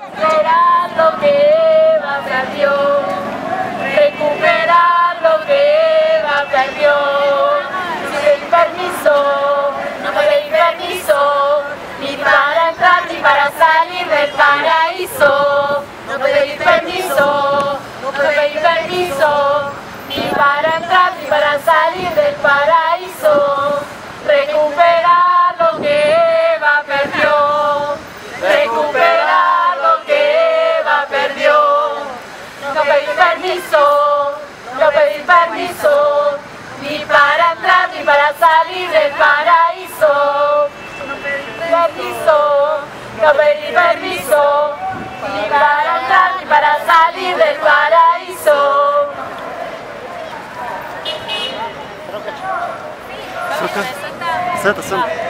Recuperar lo que Eva perdió. Recuperar lo que Eva perdió. No pedí permiso, no pedí permiso, ni para entrar ni para salir del paraíso. No pedí permiso, no pedí permiso, permiso, no pedí permiso, ni para entrar ni para salir del paraíso. No permiso, no pedí permiso, ni para entrar ni para salir del paraíso. Senta, senta. ¡Ey,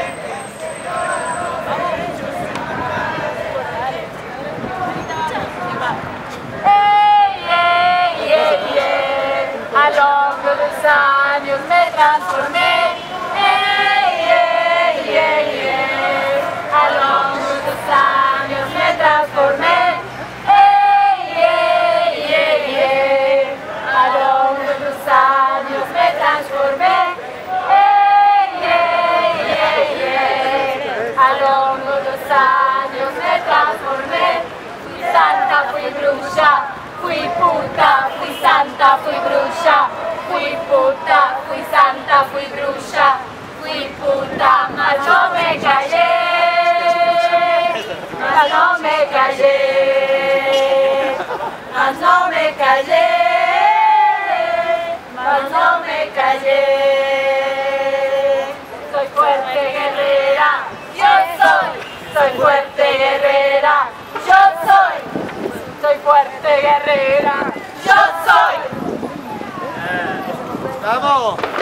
fui puta, fui santa, fui bruja, fui puta, fui santa, fui bruja, fui puta, mas no me callé, mas no me callé, mas no me callé, fuerte guerrera, yo soy. Vamos.